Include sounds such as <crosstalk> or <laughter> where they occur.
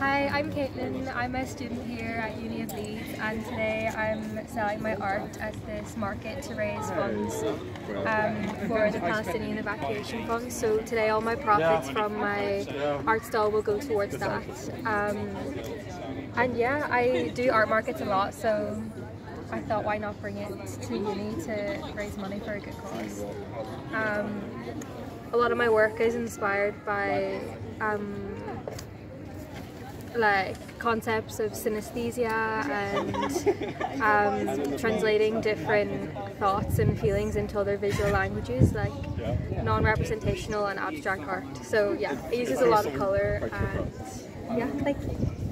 Hi, I'm Caitlin. I'm a student here at Uni of Leeds and today I'm selling my art at this market to raise funds um, for the Palestinian Evacuation Fund. So today all my profits from my art stall will go towards that. Um, and yeah, I do art markets a lot so I thought why not bring it to uni to raise money for a good cause. Um, a lot of my work is inspired by um, like concepts of synesthesia and <laughs> um, translating different thoughts and feelings into other visual languages like non-representational and abstract art. So yeah, it uses a lot of colour and yeah, thank you.